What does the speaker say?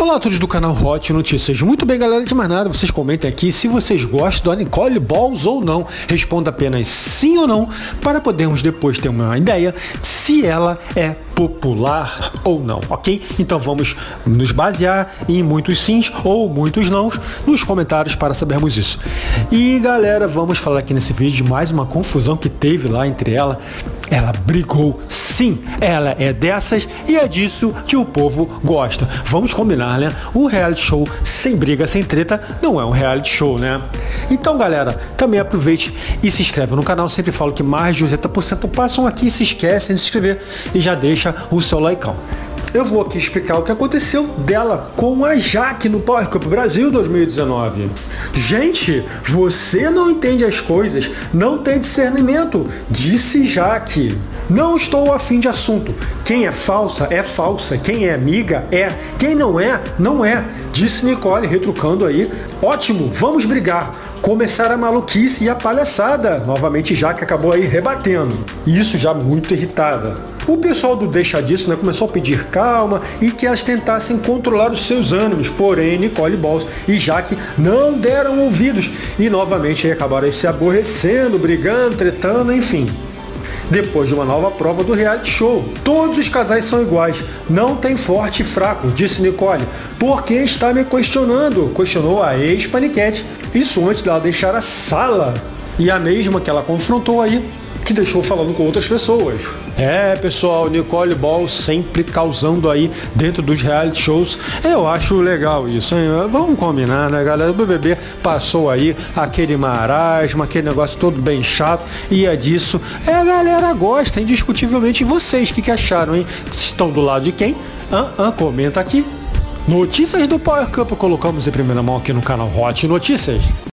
Olá a todos do canal Hot Notícias. Muito bem, galera. De mais nada, vocês comentem aqui se vocês gostam da Nicole Balls ou não. Responda apenas sim ou não para podermos depois ter uma ideia se ela é popular ou não, ok? Então vamos nos basear em muitos sims ou muitos nãos nos comentários para sabermos isso. E galera, vamos falar aqui nesse vídeo de mais uma confusão que teve lá entre ela. Ela brigou, sim, ela é dessas e é disso que o povo gosta. Vamos combinar, né? Um reality show sem briga, sem treta, não é um reality show, né? Então, galera, também aproveite e se inscreve no canal. Sempre falo que mais de 80% passam aqui e se esquecem de se inscrever e já deixa o seu like eu vou aqui explicar o que aconteceu dela com a Jaque no Power Cup Brasil 2019. Gente, você não entende as coisas, não tem discernimento, disse Jaque. Não estou afim de assunto. Quem é falsa é falsa, quem é amiga é, quem não é, não é, disse Nicole, retrucando aí. Ótimo, vamos brigar começar a maluquice e a palhaçada. Novamente Jaque acabou aí rebatendo. Isso já muito irritada. O pessoal do Deixa Disso né, começou a pedir calma e que elas tentassem controlar os seus ânimos, porém Nicole Balls e Jaque não deram ouvidos e novamente acabaram se aborrecendo, brigando, tretando, enfim depois de uma nova prova do reality show. Todos os casais são iguais, não tem forte e fraco, disse Nicole. Por que está me questionando? Questionou a ex-paniquete. Isso antes dela deixar a sala. E a mesma que ela confrontou aí que deixou falando com outras pessoas. É, pessoal, Nicole Ball sempre causando aí dentro dos reality shows. Eu acho legal isso, hein? Vamos combinar, né, galera? O BBB passou aí aquele marasmo, aquele negócio todo bem chato, e é disso. É, a galera gosta, indiscutivelmente. E vocês, o que, que acharam, hein? Estão do lado de quem? Ah, ah, comenta aqui. Notícias do Power Cup colocamos em primeira mão aqui no canal Hot Notícias.